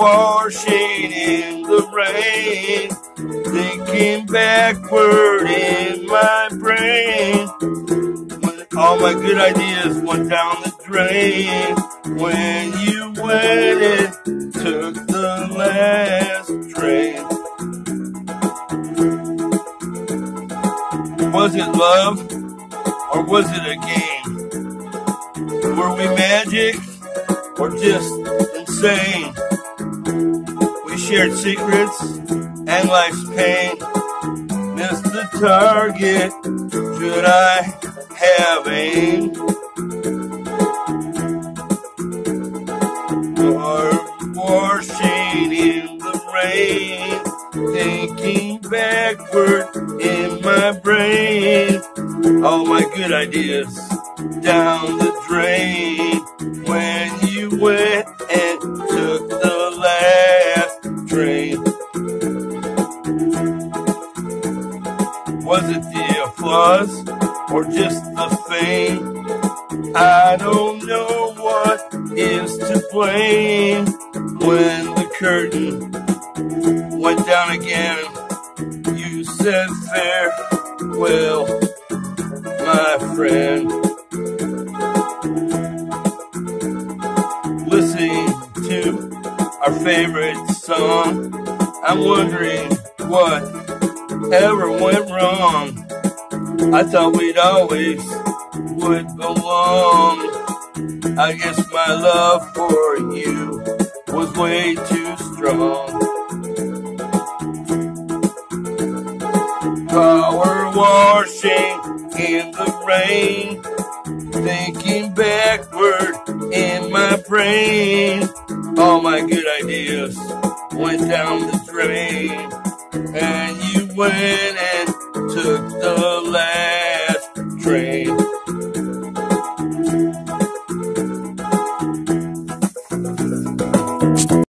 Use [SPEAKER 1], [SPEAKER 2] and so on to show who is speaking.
[SPEAKER 1] Washing in the rain, thinking backward in my brain. When all my good ideas went down the drain. When you went and took the last train. Was it love or was it a game? Were we magic or just insane? Shared secrets and life's pain. Missed the target. Should I have aim? Or washing in the rain, thinking backward in my brain. All my good ideas down the drain when you went Was it the applause or just the fame? I don't know what is to blame when the curtain went down again. You said farewell, my friend. Listening to our favorite song, I'm wondering what ever went wrong. I thought we'd always would belong. I guess my love for you was way too strong. Power washing in the rain, thinking backward in my brain. All my good ideas went down the drain, and you when